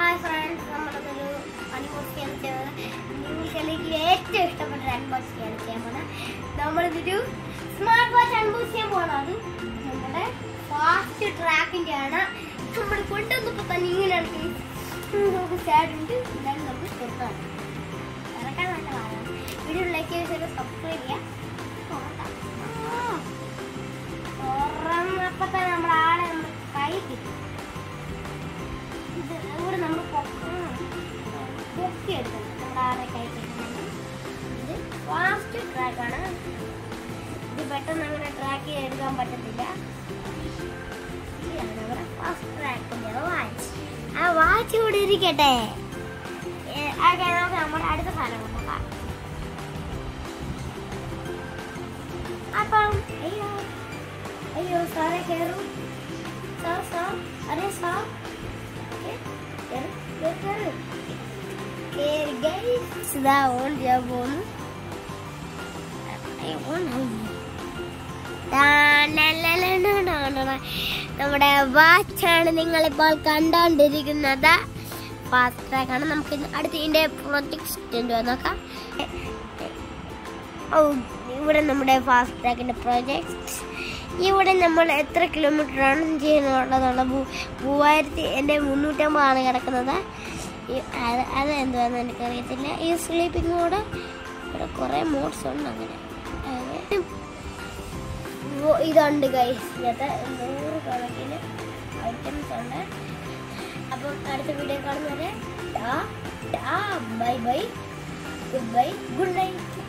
Hi friends നമ്മളൊരു അൺബോക്സിയാണ് ചെയ്യുന്നത് നിങ്ങൾക്ക് ഏറ്റവും ഇഷ്ടപ്പെട്ട ഒരു അൺബോക്സിയാണ് ചെയ്യാൻ പോകുന്നത് നമ്മളിതൊരു സ്മാർട്ട് വാച്ച് അൺബോക്സ് ചെയ്യാൻ പോകണം അത് നമ്മുടെ ഫാസ്റ്റ് ട്രാക്കിന്റെ ആണ്. നമ്മൾ കൊണ്ടുവന്നപ്പോൾ തന്നെ ഇങ്ങനെയാണ് നമുക്ക് സാഡുണ്ട് എന്തായാലും നമുക്ക് ചെറുതാണ് ഇറക്കാൻ നല്ല പാടാണ് വീഡിയോ ലൈക്ക് ചെയ്ത് സബ്സ്ക്രൈബ് ചെയ്യാം. തുറക്കാം. തന്നെ എടുക്കണം നമ്മുടെ ആളെ കൈ ഇത് ഫാസ്റ്റ് ട്രാക്കാണ് ഇത് പെട്ടെന്ന് അങ്ങനെ ട്രാക്ക് ചെയ്ത് എടുക്കാൻ പറ്റത്തില്ല ഇതാണ് നമ്മുടെ ഫാസ്റ്റ് ട്രാക്കിന്റെ വാച്ച് ആ വാച്ച് ഇവിടെ ഇരിക്കട്ടെ അതൊക്കെ നമ്മുടെ അടുത്ത സാധനം നോക്കാം അപ്പം അയ്യോ അയ്യോ സാറേ കയറും സാർ സാർ അതെ സാർ guys. ഇതാ ഓൺ ചെയ്യാൻ പോകുന്നു അയ്യോ, on ആവുന്നു. ടാ, ലാ, ലാ, ലാ, ലാ, ലാ, ലാ, ലാ. നമ്മുടെ വാച്ചാണ് നിങ്ങളിപ്പോൾ കണ്ടോണ്ടിരിക്കുന്നത് ഫാസ്റ്റ് നമുക്ക് അടുത്ത് ഇതിന്റെ പ്രൊജക്ട് നോക്കാം ഓ ഇവിടെ നമ്മുടെ ഫാസ്റ്റ് പ്രോജക്റ്റ് ഇവിടെ നമ്മൾ എത്ര കിലോമീറ്റർ ആണ് ചെയ്യുന്നുള്ളതാണ് മൂവായിരത്തി എന്റെ മുന്നൂറ്റമ്പതാണ് കിടക്കുന്നത് അത് അതെന്തുവാന്ന് എനിക്കറിയത്തില്ല. ഈ സ്ലീപ്പിംഗ് മോഡ് കുറേ മോഡ്സ് ഉണ്ട് അങ്ങനെ. ഇതുണ്ട് ഗൈസ് ഇതിനകത്ത് നൂറ് കണക്കിന് ഐറ്റംസ് ഉണ്ട്. അപ്പം അടുത്ത വീഡിയോ കാണുന്നവരെ bye bye good bye good night